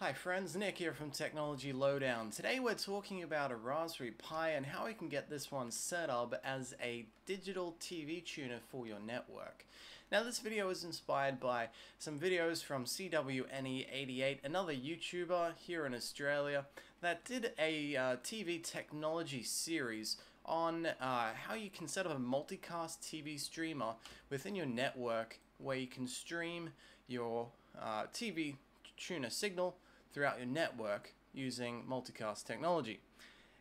Hi friends, Nick here from Technology Lowdown. Today we're talking about a Raspberry Pi and how we can get this one set up as a digital TV tuner for your network. Now this video is inspired by some videos from CWNE88, another YouTuber here in Australia that did a uh, TV technology series on uh, how you can set up a multicast TV streamer within your network where you can stream your uh, TV tuner signal throughout your network using multicast technology.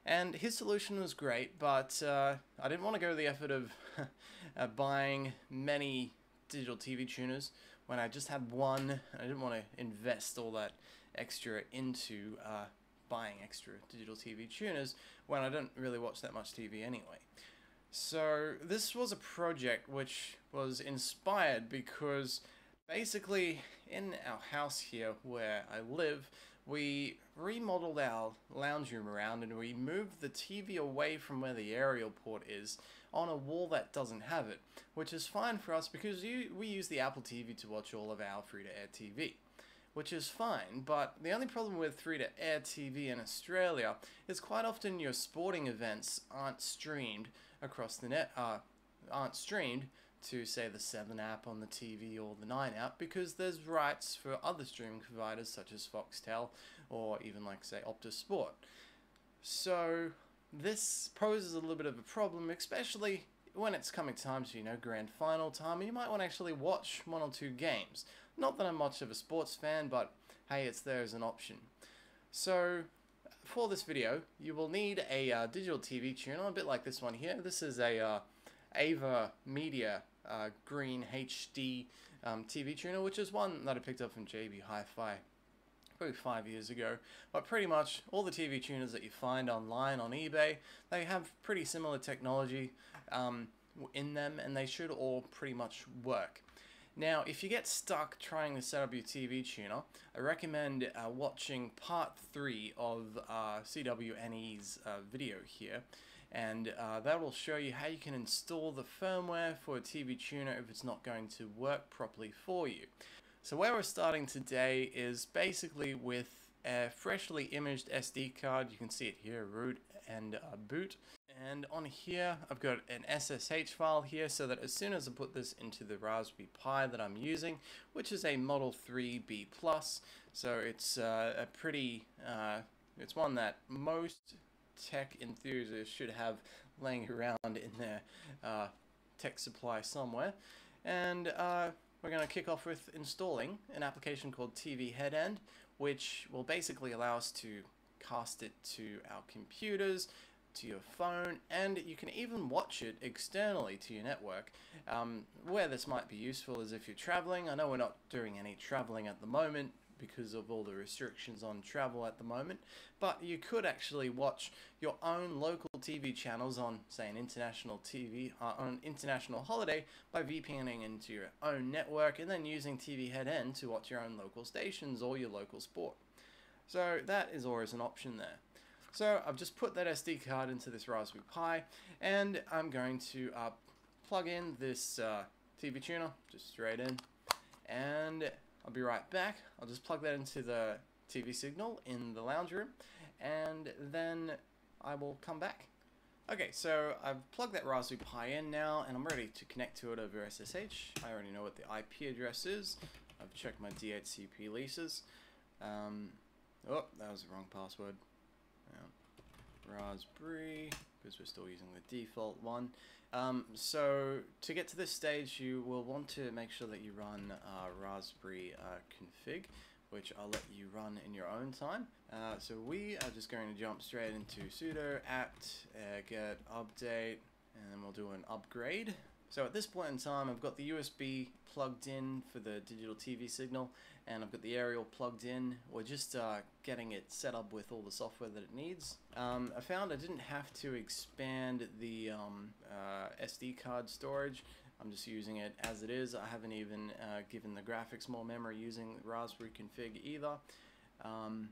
And his solution was great, but uh, I didn't want to go to the effort of uh, buying many digital TV tuners when I just had one. I didn't want to invest all that extra into uh, buying extra digital TV tuners when I don't really watch that much TV anyway. So this was a project which was inspired because basically in our house here where I live, we remodeled our lounge room around and we moved the TV away from where the aerial port is on a wall that doesn't have it, which is fine for us because we use the Apple TV to watch all of our free-to-air TV which is fine, but the only problem with free-to-air TV in Australia is quite often your sporting events aren't streamed across the net, uh, aren't streamed to say the 7 app on the TV or the 9 app because there's rights for other streaming providers such as Foxtel or even like say Optus Sport. So this poses a little bit of a problem, especially when it's coming time to, you know, grand final time, you might want to actually watch one or two games. Not that I'm much of a sports fan, but hey, it's there as an option. So, for this video, you will need a uh, digital TV tuner, a bit like this one here. This is a uh, Aver Media uh, Green HD um, TV tuner, which is one that I picked up from JB Hi-Fi probably five years ago. But pretty much all the TV tuners that you find online on eBay, they have pretty similar technology um, in them, and they should all pretty much work. Now, if you get stuck trying to set up your TV tuner, I recommend uh, watching part 3 of uh, CWNE's uh, video here, and uh, that will show you how you can install the firmware for a TV tuner if it's not going to work properly for you. So where we're starting today is basically with a freshly imaged SD card, you can see it here, root and uh, boot, and on here I've got an SSH file here so that as soon as I put this into the Raspberry Pi that I'm using which is a Model 3 B+, so it's uh, a pretty, uh, it's one that most tech enthusiasts should have laying around in their uh, tech supply somewhere and uh, we're going to kick off with installing an application called TV Headend which will basically allow us to cast it to our computers to your phone, and you can even watch it externally to your network. Um, where this might be useful is if you're traveling. I know we're not doing any traveling at the moment because of all the restrictions on travel at the moment, but you could actually watch your own local TV channels on, say, an international TV, uh, on international holiday by VPNing into your own network and then using TV Headend to watch your own local stations or your local sport. So that is always an option there. So I've just put that SD card into this Raspberry Pi and I'm going to uh, plug in this uh, TV tuner just straight in and I'll be right back. I'll just plug that into the TV signal in the lounge room and then I will come back. Okay, so I've plugged that Raspberry Pi in now and I'm ready to connect to it over SSH. I already know what the IP address is. I've checked my DHCP leases. Um, oh, that was the wrong password. Raspberry, because we're still using the default one. Um, so to get to this stage, you will want to make sure that you run uh, Raspberry uh, config, which I'll let you run in your own time. Uh, so we are just going to jump straight into sudo apt uh, get update, and then we'll do an upgrade. So at this point in time, I've got the USB plugged in for the digital TV signal, and I've got the aerial plugged in. We're just uh, getting it set up with all the software that it needs. Um, I found I didn't have to expand the um, uh, SD card storage. I'm just using it as it is. I haven't even uh, given the graphics more memory using Raspberry config either. Um,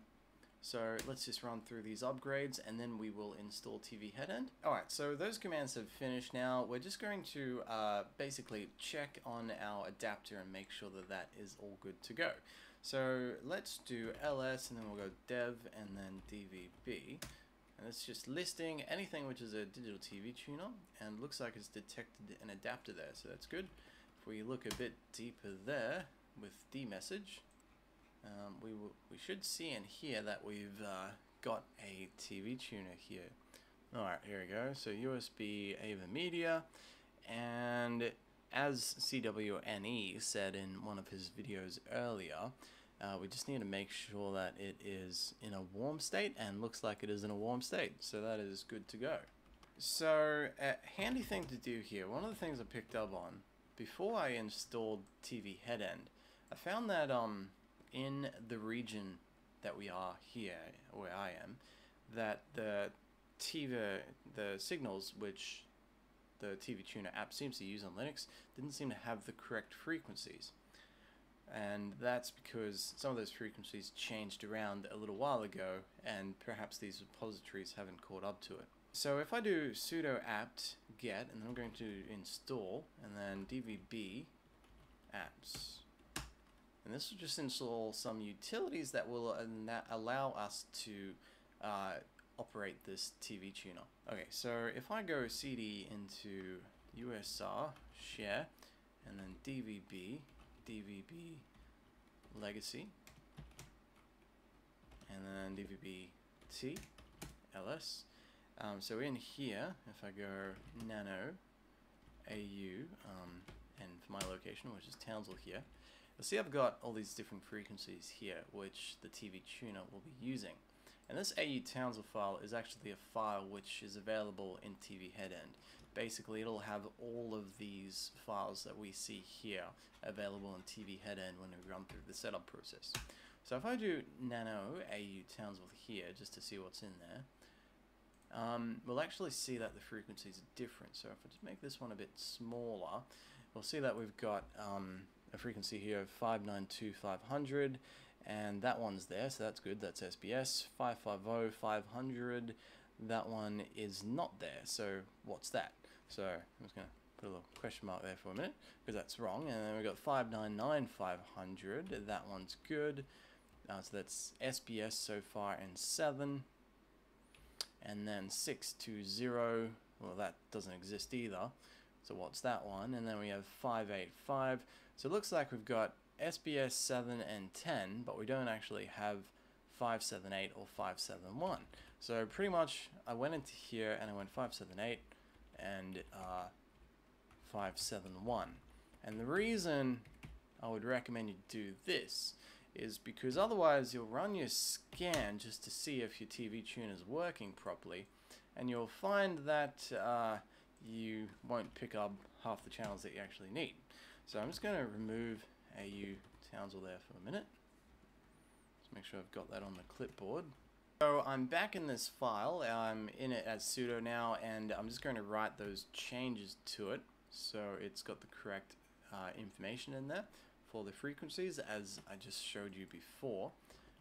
So let's just run through these upgrades and then we will install TV headend. Alright, so those commands have finished now. We're just going to uh, basically check on our adapter and make sure that that is all good to go. So let's do ls and then we'll go dev and then dvb. And it's just listing anything which is a digital TV tuner and looks like it's detected an adapter there, so that's good. If we look a bit deeper there with dmessage, um, we, we should see and hear that we've uh, got a TV tuner here. Alright, here we go. So USB Aver Media, and as CWNE said in one of his videos earlier, uh, we just need to make sure that it is in a warm state and looks like it is in a warm state. So that is good to go. So a handy thing to do here, one of the things I picked up on before I installed TV headend, I found that um, in the region that we are here, where I am, that the TV, the signals which the TV Tuner app seems to use on Linux didn't seem to have the correct frequencies. And that's because some of those frequencies changed around a little while ago and perhaps these repositories haven't caught up to it. So if I do sudo apt get and then I'm going to install and then dvb apps and this will just install some utilities that will allow us to uh, operate this TV tuner. Okay, so if I go cd into USR, share, and then DVB, DVB legacy, and then DVB T, LS. Um, so in here, if I go nano AU, um, and for my location, which is Townsville here, You'll see I've got all these different frequencies here which the TV tuner will be using. And this AU Townsville file is actually a file which is available in TV headend. Basically it'll have all of these files that we see here available in TV headend when we run through the setup process. So if I do nano AU Townsville here just to see what's in there, um, we'll actually see that the frequencies are different. So if I just make this one a bit smaller, we'll see that we've got um, a frequency here of 592,500 and that one's there so that's good that's SBS 550 500 that one is not there so what's that? So I'm just gonna put a little question mark there for a minute because that's wrong and then we've got 599 500 that one's good. Uh, so that's SBS so far and 7 and then 620 well that doesn't exist either so what's that one? And then we have 585 so it looks like we've got SBS 7 and 10, but we don't actually have 578 or 571. So pretty much I went into here and I went 578 and uh, 571. And the reason I would recommend you do this is because otherwise you'll run your scan just to see if your TV tuner is working properly and you'll find that uh, you won't pick up half the channels that you actually need. So I'm just going to remove AU Townsville there for a minute. Just make sure I've got that on the clipboard. So I'm back in this file, I'm in it as sudo now, and I'm just going to write those changes to it so it's got the correct uh, information in there for the frequencies as I just showed you before.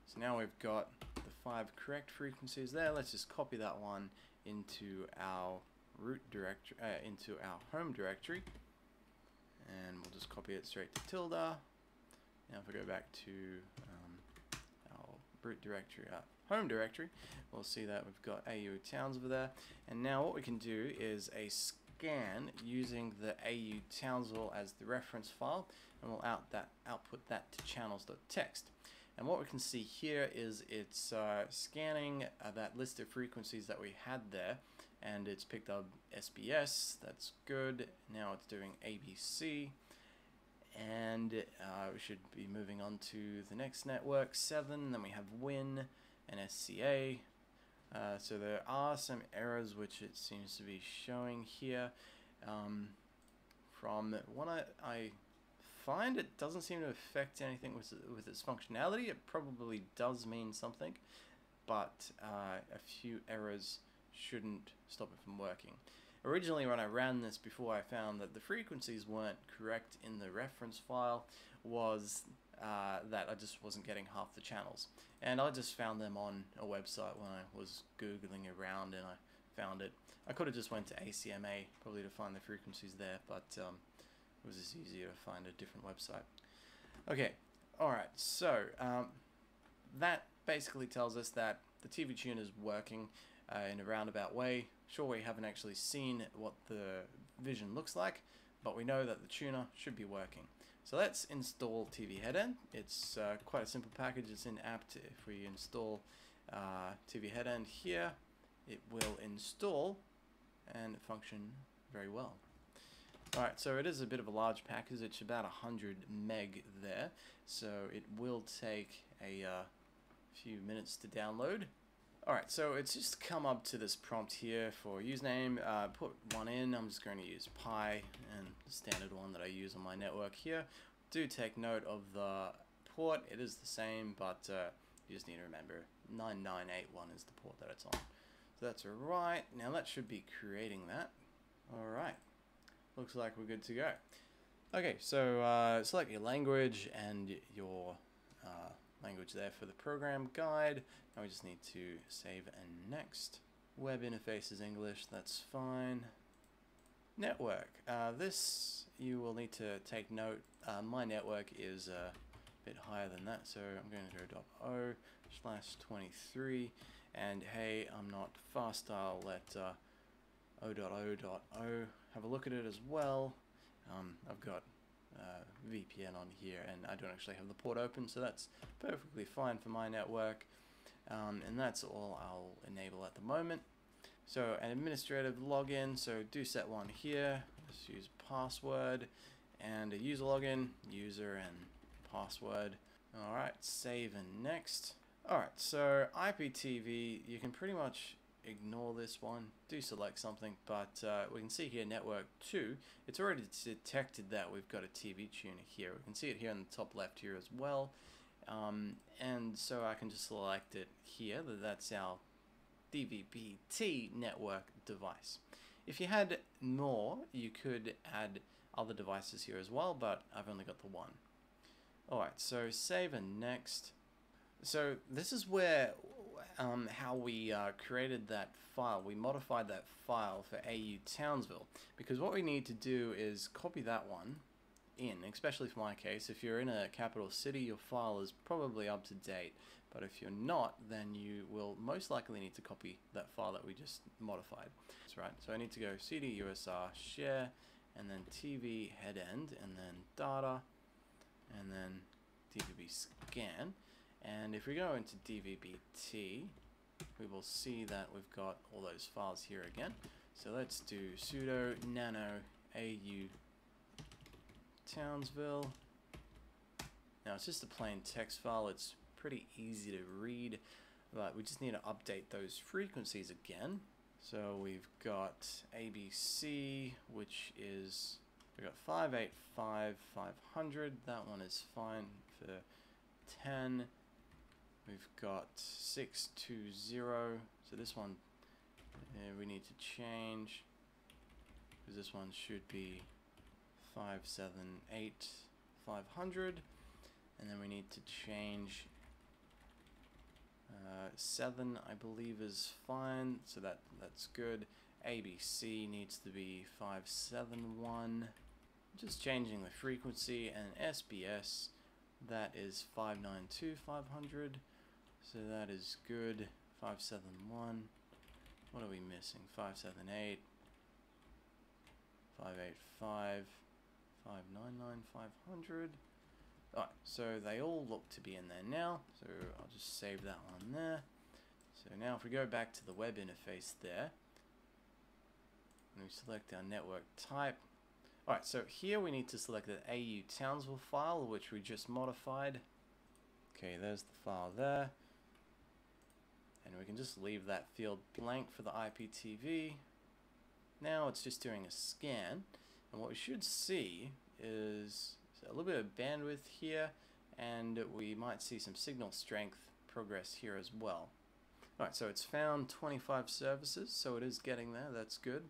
So now we've got the five correct frequencies there. Let's just copy that one into our root directory, uh, into our home directory and we'll just copy it straight to tilde. Now if we go back to um, our root directory, our home directory, we'll see that we've got AU Townsville there. And now what we can do is a scan using the AU Townsville as the reference file, and we'll out that output that to channels.txt. And what we can see here is it's uh, scanning uh, that list of frequencies that we had there and it's picked up SBS, that's good. Now it's doing ABC, and uh, we should be moving on to the next network, 7, then we have WIN and SCA. Uh, so there are some errors which it seems to be showing here. Um, from what I, I find, it doesn't seem to affect anything with, with its functionality. It probably does mean something, but uh, a few errors shouldn't stop it from working. Originally when I ran this before I found that the frequencies weren't correct in the reference file was uh, that I just wasn't getting half the channels. And I just found them on a website when I was googling around and I found it. I could have just went to ACMA probably to find the frequencies there, but um, it was just easier to find a different website. Okay, alright, so um, that basically tells us that the TV tuner is working uh, in a roundabout way. Sure, we haven't actually seen what the vision looks like, but we know that the tuner should be working. So let's install TV Headend. It's uh, quite a simple package. It's in apt. If we install uh, TV Headend here, it will install and function very well. Alright, so it is a bit of a large package. It's about 100 meg there. So it will take a uh, few minutes to download. Alright, so it's just come up to this prompt here for username, uh, put one in, I'm just going to use Pi, and the standard one that I use on my network here. Do take note of the port, it is the same, but uh, you just need to remember 9981 is the port that it's on. So that's right, now that should be creating that. Alright, looks like we're good to go. Okay, so uh, select your language and your uh, language there for the program guide. Now we just need to save and next. Web interface is English, that's fine. Network. Uh, this you will need to take note. Uh, my network is a bit higher than that, so I'm going to go .o slash 23. And hey, I'm not fast. I'll let uh, o.o.o have a look at it as well. Um, I've got uh, VPN on here and I don't actually have the port open so that's perfectly fine for my network. Um, and that's all I'll enable at the moment. So an administrative login so do set one here. Let's use password and a user login user and password. Alright save and next. Alright so IPTV you can pretty much ignore this one, do select something, but uh, we can see here network 2, it's already detected that we've got a TV tuner here. We can see it here in the top left here as well, um, and so I can just select it here, that that's our DVB-T network device. If you had more, you could add other devices here as well, but I've only got the one. Alright, so save and next. So this is where um, how we uh, created that file. We modified that file for AU Townsville because what we need to do is copy that one in, especially for my case. If you're in a capital city, your file is probably up to date. But if you're not, then you will most likely need to copy that file that we just modified. That's right. So I need to go cd usr share and then TV Headend and then data and then dvb scan and if we go into DVB-T, we will see that we've got all those files here again. So let's do sudo nano au Townsville. Now it's just a plain text file. It's pretty easy to read, but we just need to update those frequencies again. So we've got ABC, which is, we've got 585, 500. That one is fine for 10. We've got 620, so this one uh, we need to change because this one should be 578 500 and then we need to change uh, 7 I believe is fine. So that that's good. ABC needs to be 571 just changing the frequency. And SBS that is 592 500 so that is good. 571. What are we missing? 578. 585. 599. 500. Alright, so they all look to be in there now. So I'll just save that one there. So now if we go back to the web interface there, and we select our network type. Alright, so here we need to select the AU Townsville file, which we just modified. Okay, there's the file there and we can just leave that field blank for the IPTV. Now it's just doing a scan, and what we should see is a little bit of bandwidth here, and we might see some signal strength progress here as well. Alright, so it's found 25 services, so it is getting there, that's good.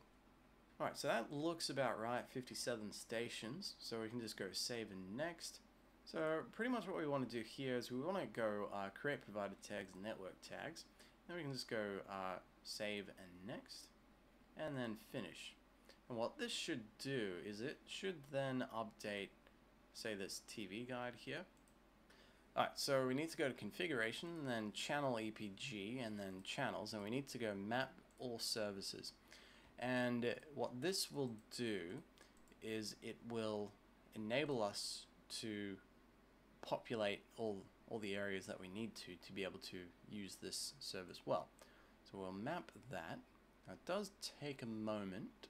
Alright, so that looks about right, 57 stations, so we can just go save and next. So pretty much what we want to do here is we want to go uh, create provider tags, network tags. Then we can just go uh, save and next, and then finish. And what this should do is it should then update, say this TV guide here. Alright, so we need to go to configuration, then channel EPG, and then channels, and we need to go map all services. And what this will do is it will enable us to populate all, all the areas that we need to to be able to use this service well. So we'll map that. Now it does take a moment.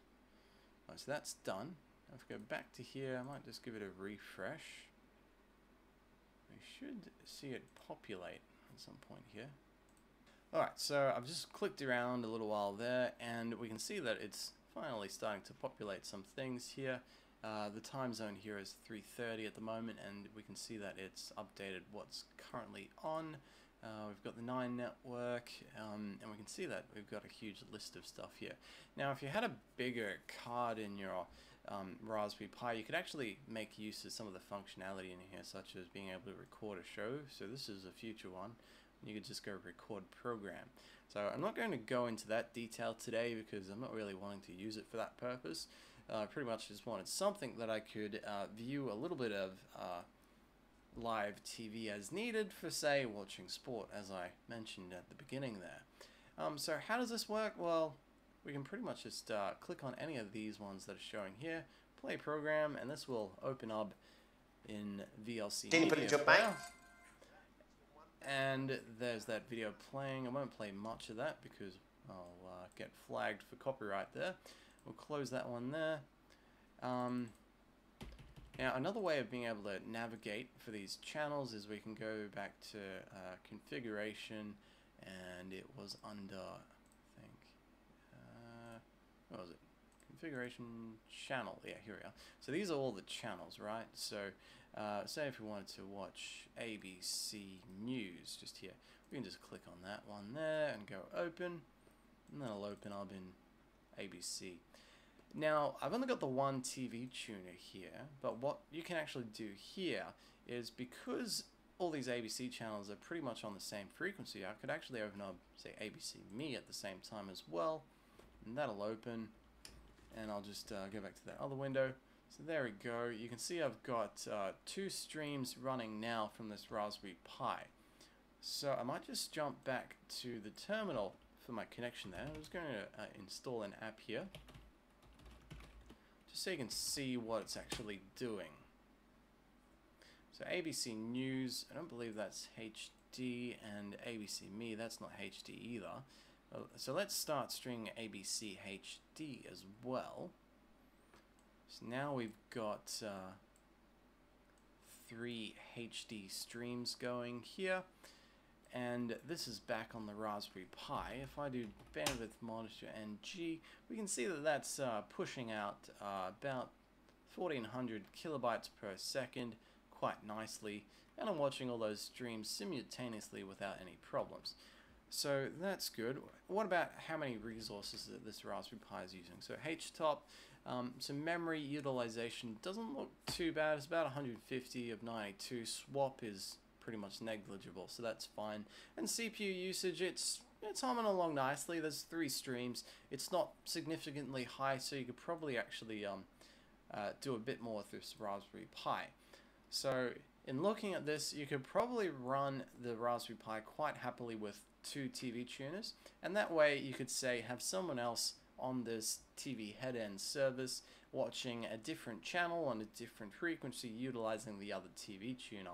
Right, so that's done. If we go back to here, I might just give it a refresh. We should see it populate at some point here. Alright, so I've just clicked around a little while there and we can see that it's finally starting to populate some things here. Uh, the time zone here is 3.30 at the moment and we can see that it's updated what's currently on. Uh, we've got the 9 network um, and we can see that we've got a huge list of stuff here. Now if you had a bigger card in your um, Raspberry Pi you could actually make use of some of the functionality in here such as being able to record a show. So this is a future one. You could just go record program. So I'm not going to go into that detail today because I'm not really wanting to use it for that purpose. Uh, I pretty much just wanted something that I could uh, view a little bit of uh, live TV as needed for, say, watching sport, as I mentioned at the beginning there. Um, so how does this work? Well, we can pretty much just uh, click on any of these ones that are showing here, play program, and this will open up in VLC you put it Media in Player. And there's that video playing. I won't play much of that because I'll uh, get flagged for copyright there. We'll close that one there. Um, now, another way of being able to navigate for these channels is we can go back to uh, configuration, and it was under, I think, uh, what was it? Configuration channel. Yeah, here we are. So these are all the channels, right? So, uh, say if we wanted to watch ABC News, just here, we can just click on that one there and go open, and then it'll open up in ABC. Now, I've only got the one TV tuner here, but what you can actually do here is because all these ABC channels are pretty much on the same frequency, I could actually open up, say, ABC Me at the same time as well, and that'll open, and I'll just uh, go back to that other window. So there we go. You can see I've got uh, two streams running now from this Raspberry Pi. So I might just jump back to the terminal for my connection there. I'm just going to uh, install an app here just so you can see what it's actually doing. So ABC News, I don't believe that's HD, and ABC Me, that's not HD either. Uh, so let's start string ABC HD as well. So now we've got uh, three HD streams going here and this is back on the Raspberry Pi. If I do bandwidth monitor NG, we can see that that's uh, pushing out uh, about 1400 kilobytes per second quite nicely, and I'm watching all those streams simultaneously without any problems. So that's good. What about how many resources that this Raspberry Pi is using? So HTOP, um, so memory utilization doesn't look too bad. It's about 150 of 92. Swap is pretty much negligible, so that's fine. And CPU usage, it's it's humming along nicely. There's three streams. It's not significantly high, so you could probably actually um, uh, do a bit more with this Raspberry Pi. So in looking at this, you could probably run the Raspberry Pi quite happily with two TV tuners, and that way you could say have someone else on this TV head-end service watching a different channel on a different frequency utilizing the other TV tuner.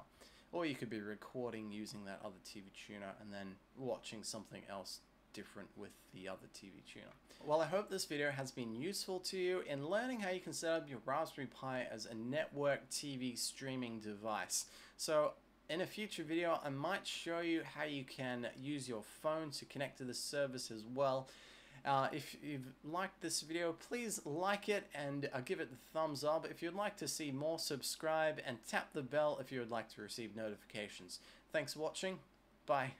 Or you could be recording using that other TV tuner and then watching something else different with the other TV tuner. Well, I hope this video has been useful to you in learning how you can set up your Raspberry Pi as a network TV streaming device. So in a future video, I might show you how you can use your phone to connect to the service as well. Uh, if you've liked this video, please like it and uh, give it the thumbs up. If you'd like to see more, subscribe and tap the bell if you would like to receive notifications. Thanks for watching. Bye.